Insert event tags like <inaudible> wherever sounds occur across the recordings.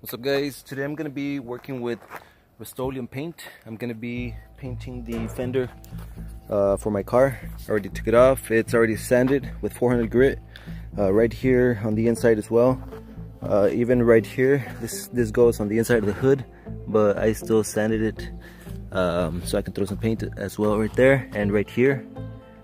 What's up guys? Today I'm going to be working with Rust-Oleum paint. I'm going to be painting the fender uh, for my car. I already took it off. It's already sanded with 400 grit. Uh, right here on the inside as well. Uh, even right here, this, this goes on the inside of the hood, but I still sanded it um, so I can throw some paint as well right there and right here.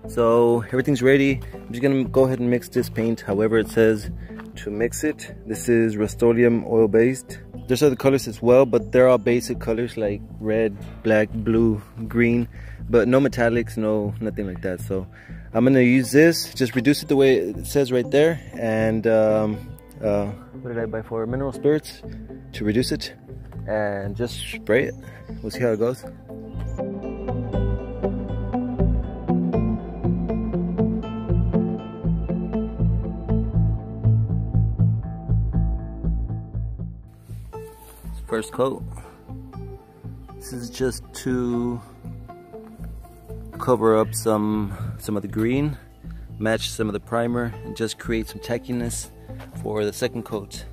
So everything's ready. I'm just gonna go ahead and mix this paint however it says to mix it. This is Rust-Oleum oil based. There's other colors as well, but they're all basic colors like red, black, blue, green, but no metallics, no nothing like that. So I'm gonna use this, just reduce it the way it says right there. And um, uh, what did I buy for? Mineral spirits to reduce it and just spray it. We'll see how it goes. First coat. This is just to cover up some some of the green, match some of the primer, and just create some tackiness for the second coat.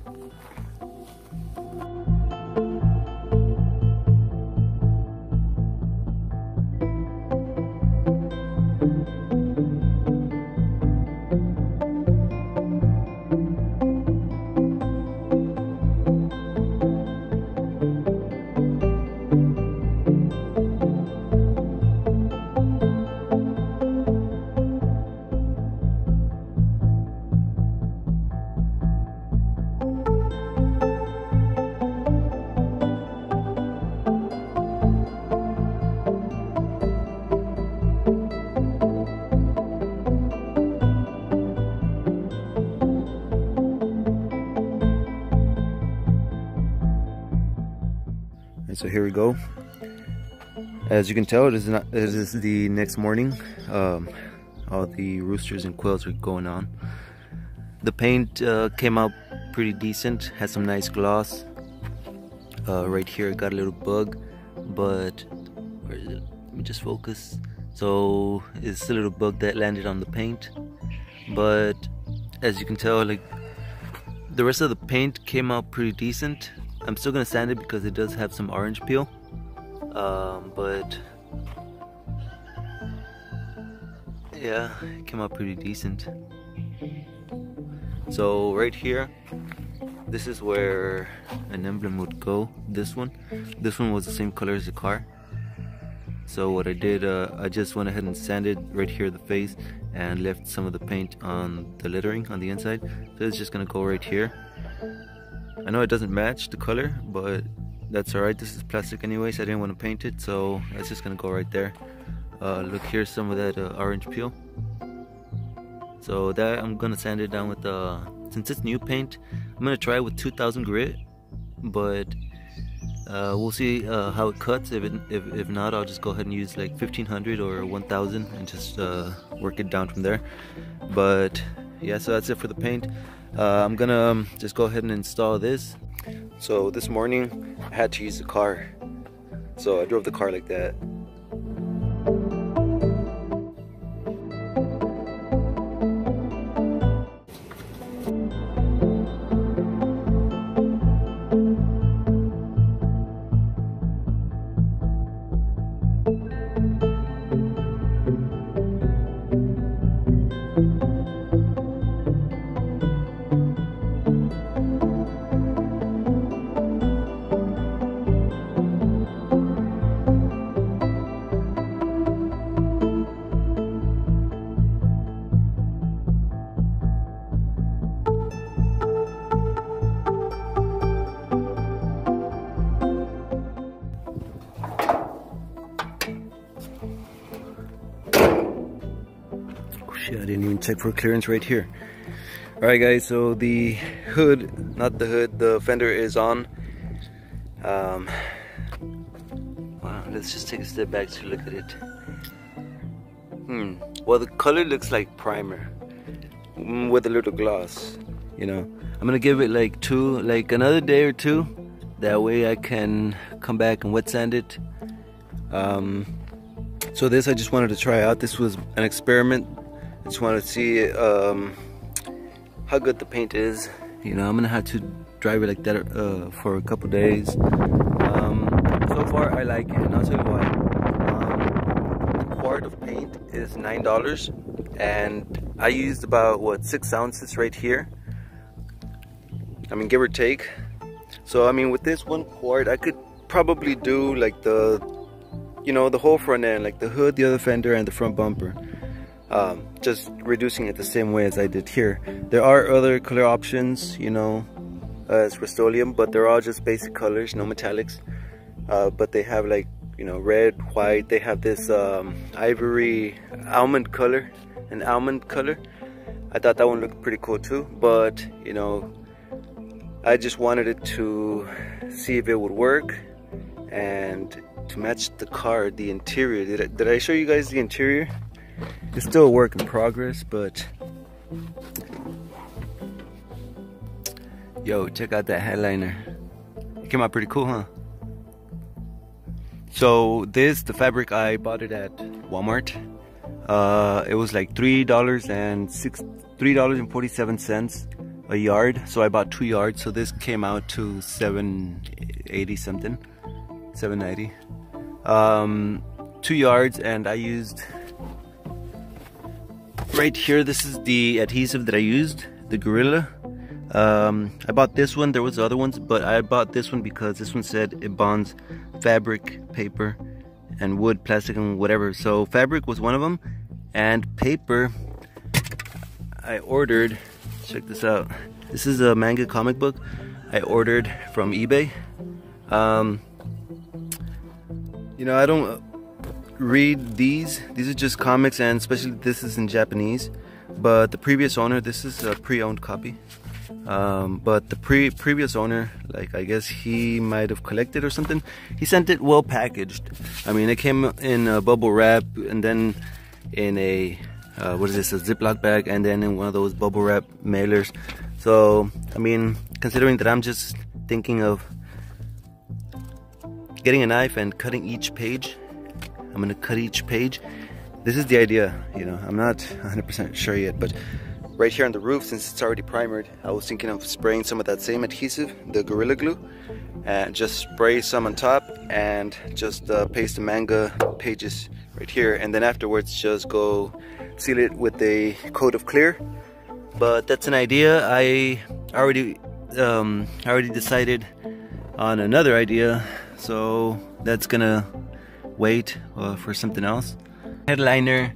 Here we go. As you can tell, it is, not, it is the next morning. Um, all the roosters and quails are going on. The paint uh, came out pretty decent, had some nice gloss. Uh, right here, got a little bug, but where is it? Let me just focus. So it's a little bug that landed on the paint, but as you can tell, like the rest of the paint came out pretty decent. I'm still gonna sand it because it does have some orange peel. Um, but yeah, it came out pretty decent. So right here, this is where an emblem would go. This one, this one was the same color as the car. So what I did, uh, I just went ahead and sanded right here the face and left some of the paint on the lettering on the inside. So it's just gonna go right here. I know it doesn't match the color, but that's alright. This is plastic anyways. I didn't want to paint it, so it's just gonna go right there. Uh, look, here's some of that uh, orange peel. So that I'm gonna sand it down with the. Uh, since it's new paint, I'm gonna try it with 2,000 grit, but uh, we'll see uh, how it cuts. If, it, if if not, I'll just go ahead and use like 1,500 or 1,000 and just uh, work it down from there. But yeah, so that's it for the paint uh, I'm gonna um, just go ahead and install this. So this morning I had to use the car. So I drove the car like that check for clearance right here. Alright guys, so the hood, not the hood, the fender is on. Um, wow, let's just take a step back to look at it. Hmm, well the color looks like primer mm, with a little gloss, you know. I'm gonna give it like two, like another day or two. That way I can come back and wet sand it. Um, so this I just wanted to try out. This was an experiment I just want to see um, how good the paint is. You know I'm gonna have to drive it like that uh, for a couple days. Um, so far I like it. And I'll tell you why. Um, the quart of paint is nine dollars. And I used about what six ounces right here. I mean give or take. So I mean with this one quart I could probably do like the you know the whole front end like the hood the other fender and the front bumper um, just reducing it the same way as I did here. There are other color options you know as Rust-Oleum but they're all just basic colors no metallics. Uh, but they have like you know red white. They have this um, ivory almond color an almond color. I thought that one looked pretty cool too but you know I just wanted it to see if it would work and to match the car the interior. Did I, did I show you guys the interior it's still a work in progress but yo check out that headliner. It came out pretty cool huh? So this the fabric I bought it at Walmart. Uh, it was like three dollars and six three dollars and forty seven cents a yard. So I bought two yards. So this came out to 780 something 790 um, two yards and I used right here this is the adhesive that I used the Gorilla. Um, I bought this one there was other ones but I bought this one because this one said it bonds fabric paper and wood plastic and whatever. So fabric was one of them and paper I ordered check this out. This is a manga comic book I ordered from eBay. Um, you know I don't read these. These are just comics and especially this is in Japanese. But the previous owner this is a pre-owned copy. Um, but the pre previous owner like I guess he might have collected or something he sent it well packaged. I mean it came in a bubble wrap and then in a uh, what is this a ziploc bag and then in one of those bubble wrap mailers. So I mean considering that I'm just thinking of getting a knife and cutting each page I'm gonna cut each page. This is the idea you know I'm not 100% sure yet but right here on the roof since it's already primered I was thinking of spraying some of that same adhesive the Gorilla Glue and just spray some on top and just uh, paste the manga pages right here. And then afterwards just go seal it with a coat of clear. But that's an idea I already um, already decided on another idea. So that's gonna wait uh, for something else. Headliner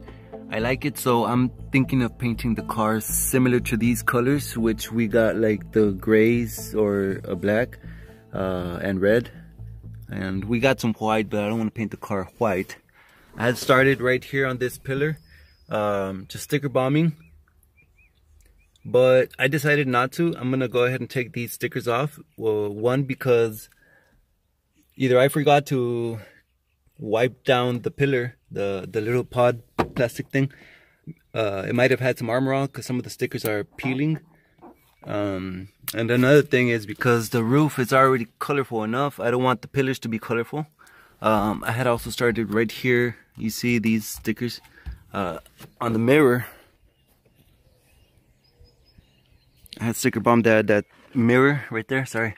I like it so I'm thinking of painting the cars similar to these colors which we got like the grays or a black uh, and red. And we got some white but I don't want to paint the car white. I had started right here on this pillar um, just sticker bombing. But I decided not to. I'm gonna go ahead and take these stickers off. Well one because either I forgot to wipe down the pillar the the little pod plastic thing. Uh, it might have had some armor on because some of the stickers are peeling. Um, and another thing is because the roof is already colorful enough I don't want the pillars to be colorful. Um, I had also started right here you see these stickers uh, on the mirror. I had sticker bomb that that mirror right there sorry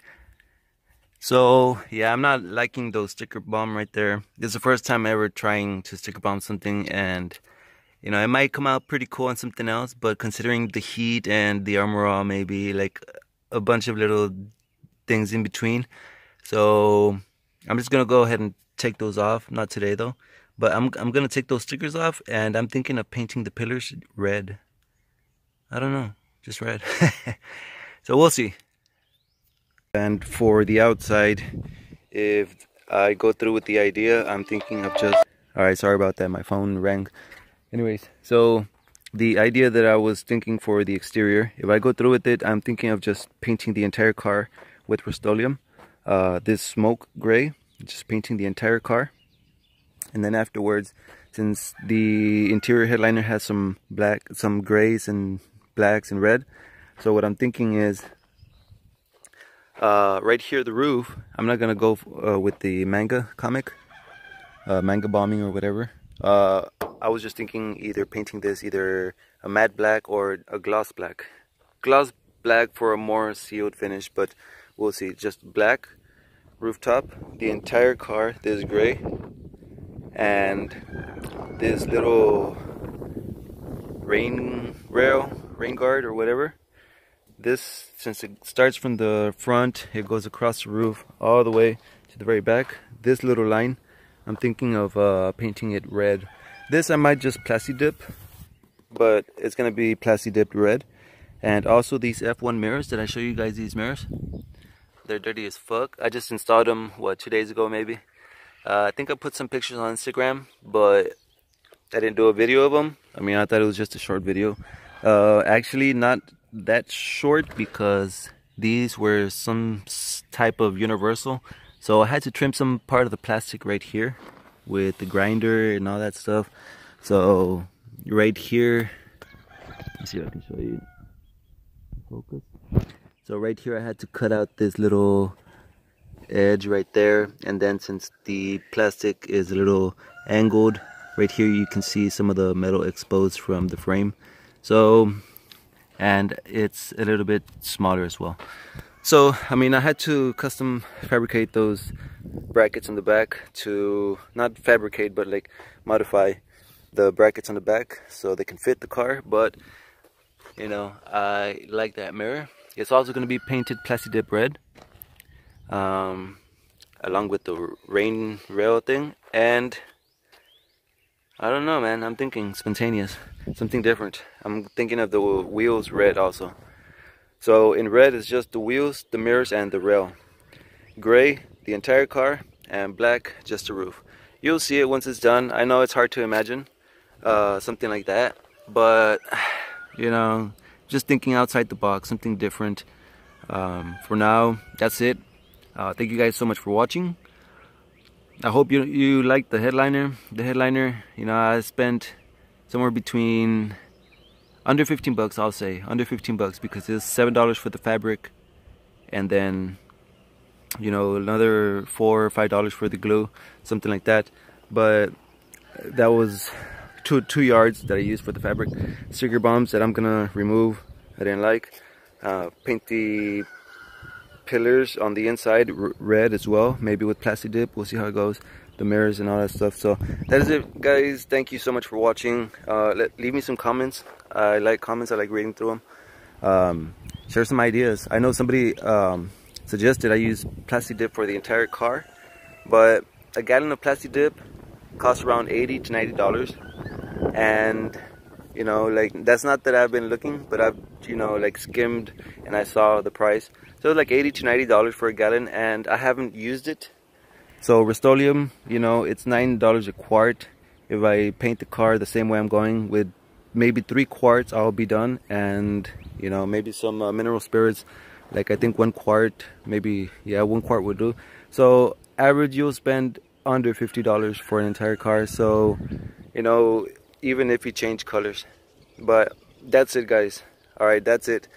so yeah I'm not liking those sticker bomb right there this is the first time ever trying to sticker bomb something and you know, it might come out pretty cool on something else, but considering the heat and the armor all maybe like a bunch of little things in between. So I'm just gonna go ahead and take those off. Not today though, but I'm I'm gonna take those stickers off, and I'm thinking of painting the pillars red. I don't know, just red. <laughs> so we'll see. And for the outside, if I go through with the idea, I'm thinking of just. All right, sorry about that. My phone rang anyways so the idea that I was thinking for the exterior if I go through with it I'm thinking of just painting the entire car with Rust-Oleum uh, this smoke gray just painting the entire car and then afterwards since the interior headliner has some black some grays and blacks and red so what I'm thinking is uh, right here the roof I'm not gonna go uh, with the manga comic uh, manga bombing or whatever uh, I was just thinking either painting this either a matte black or a gloss black. Gloss black for a more sealed finish, but we'll see. Just black rooftop, the entire car, this gray, and this little rain rail, rain guard or whatever. This, since it starts from the front, it goes across the roof all the way to the very back. This little line, I'm thinking of uh, painting it red. This I might just plasti dip, but it's gonna be plasti dipped red. And also these F1 mirrors, did I show you guys these mirrors? They're dirty as fuck. I just installed them, what, two days ago maybe? Uh, I think I put some pictures on Instagram, but I didn't do a video of them. I mean, I thought it was just a short video. Uh, actually, not that short because these were some type of universal. So I had to trim some part of the plastic right here with the grinder and all that stuff. So right here, let's see if I can show you. Focus. So right here I had to cut out this little edge right there and then since the plastic is a little angled right here you can see some of the metal exposed from the frame so and it's a little bit smaller as well. So I mean I had to custom fabricate those brackets in the back to not fabricate but like modify the brackets on the back so they can fit the car but you know I like that mirror. It's also going to be painted plasti dip red um, along with the rain rail thing and I don't know man. I'm thinking spontaneous. Something different. I'm thinking of the wheels red also. So in red is just the wheels the mirrors and the rail. Gray the entire car and black just the roof. You'll see it once it's done. I know it's hard to imagine uh, something like that but <sighs> you know just thinking outside the box something different. Um, for now that's it. Uh, thank you guys so much for watching. I hope you you like the headliner. The headliner, you know, I spent somewhere between under 15 bucks, I'll say, under 15 bucks because it's seven dollars for the fabric, and then you know another four or five dollars for the glue, something like that. But that was two two yards that I used for the fabric. Sticker bombs that I'm gonna remove. I didn't like. Uh, paint the pillars on the inside red as well maybe with plasti dip. We'll see how it goes the mirrors and all that stuff. So that is it guys. Thank you so much for watching. Uh, let, leave me some comments. I like comments. I like reading through them um, share some ideas. I know somebody um, suggested i use plasti dip for the entire car but a gallon of plasti dip costs around 80 to 90 dollars. And you know like that's not that i've been looking but i've you know like skimmed and i saw the price so it's like 80 to 90 dollars for a gallon and I haven't used it. So Rust-Oleum you know it's nine dollars a quart. If I paint the car the same way I'm going with maybe three quarts I'll be done. And you know maybe some uh, mineral spirits like I think one quart maybe yeah one quart would do. So average you'll spend under $50 for an entire car. So you know even if you change colors. But that's it guys. All right that's it.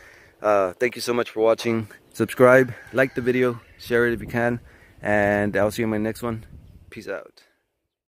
Uh, thank you so much for watching subscribe, like the video, share it if you can, and I'll see you in my next one. Peace out.